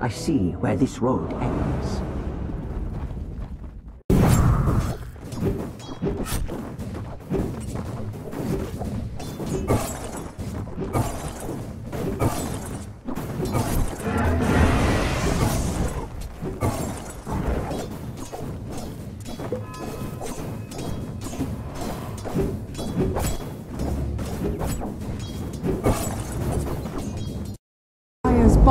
I see where this road ends.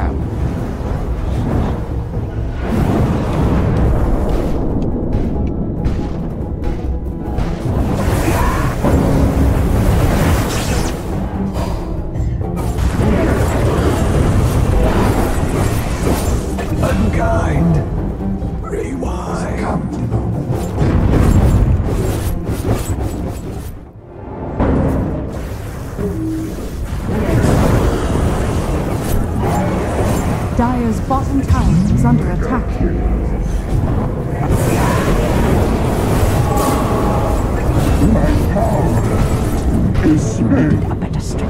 carro. Dire's bottom tower is under attack. My power is made. A better strategy.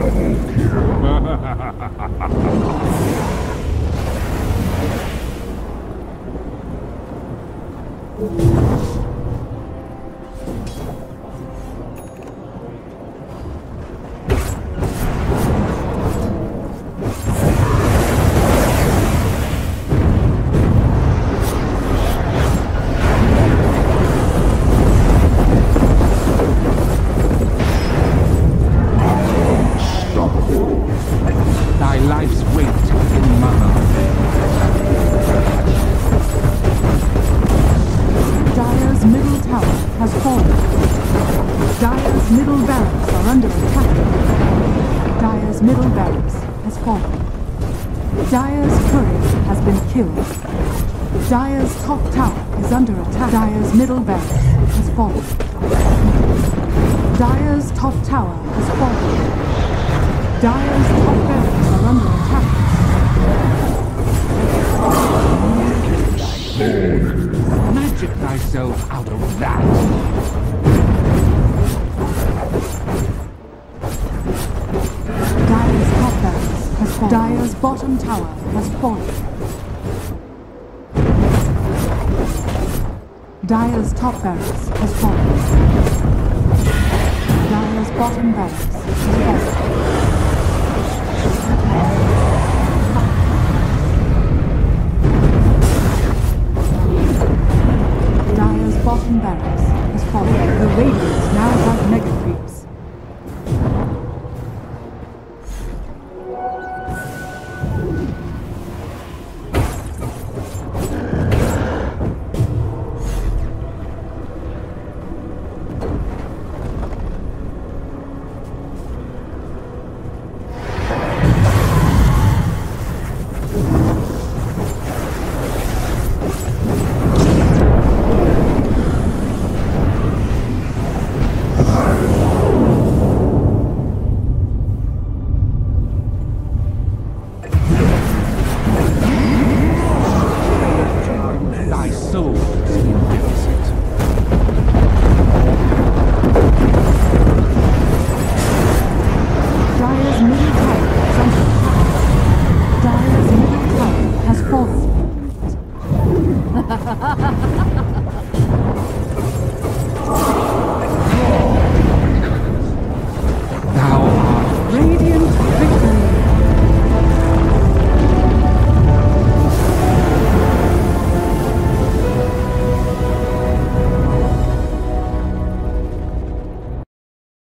Double kill. Dire's middle barracks are under attack. Dire's middle barracks has fallen. Dire's courier has been killed. Dire's top tower is under attack. Dire's middle barracks has fallen. Dire's top tower has fallen. Dire's top barracks are under attack. Thyself out of that. Dire's top has fallen. Dire's bottom tower has fallen. Dire's top barracks has fallen. Dire's bottom barracks has fallen. ha ha ha